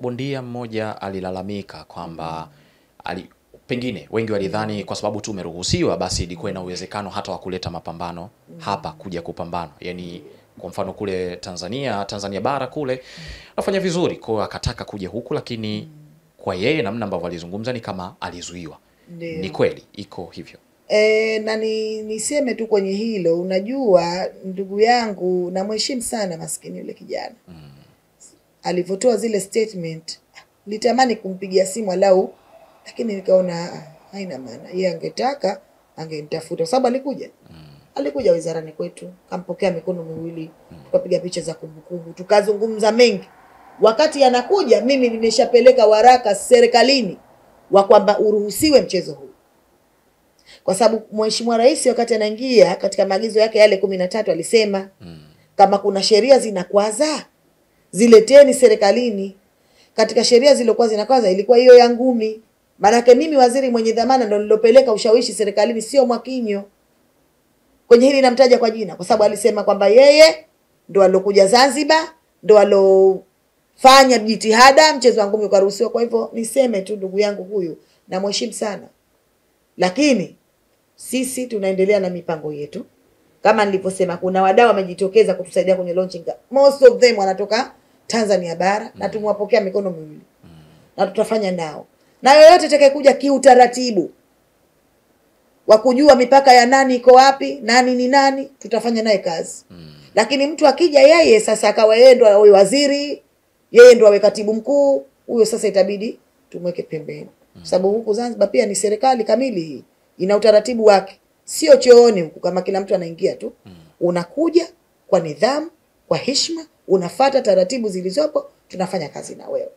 Bondia mmoja alilalamika kwamba ali, pengine wengi walidhani kwa sababu tu umeruhusiwa basi ilikuwa ina uwezekano hata wa kuleta mapambano hapa kuja kupambana. yani kwa mfano kule Tanzania, Tanzania bara kule nafanya vizuri, kwa akataka kuja huku, lakini kwa yeye namna ambavyo alizungumza ni kama alizuiwa. Ni kweli iko hivyo. E, na ni niseme tu kwenye hilo, unajua ndugu yangu, namheshimu sana maskini yule kijana alivyotoa zile statement, litamani kumpigia simu alau, lakini nikaona ah, haina maana. Yeye angetaka angenitafuta, kwa sababu alikuja mm. alikuja wizarani kwetu, kampokea mikono miwili, mm. tukapiga picha za kumbukumbu, tukazungumza mengi. Wakati anakuja, mimi nimeshapeleka waraka serikalini wa kwamba uruhusiwe mchezo huu kwa sababu Mheshimiwa Rais wakati anaingia katika maagizo yake yale kumi na tatu alisema kama kuna sheria zinakwaza zileteni serikalini. Katika sheria zilizokuwa zinakwaza ilikuwa hiyo ya ngumi. Maanake mimi waziri mwenye dhamana ndo nilopeleka ushawishi serikalini, sio Mwakinyo. Kwenye hili namtaja kwa jina kwa sababu alisema kwamba yeye ndo alokuja Zanzibar, ndo alofanya jitihada mchezo wa ngumi ukaruhusiwa. Kwa hivyo niseme tu ndugu yangu huyu namheshimu sana, lakini sisi tunaendelea na mipango yetu kama nilivyosema, kuna wadau wamejitokeza kutusaidia kwenye launching. Most of them wanatoka Tanzania bara na tumewapokea mikono miwili na tutafanya nao, na yoyote atakayekuja kiutaratibu wa kujua mipaka ya nani iko wapi, nani ni nani, tutafanya naye kazi. mm. Lakini mtu akija yeye sasa akawa yeye ndo awe waziri, yeye ndo awe katibu mkuu, huyo sasa itabidi tumweke pembeni, mm. sababu huku Zanzibar pia ni serikali kamili, hii ina utaratibu wake, sio chooni huku kama kila mtu anaingia tu. mm. Unakuja kwa nidhamu, kwa heshima, unafata taratibu zilizopo, tunafanya kazi na wewe.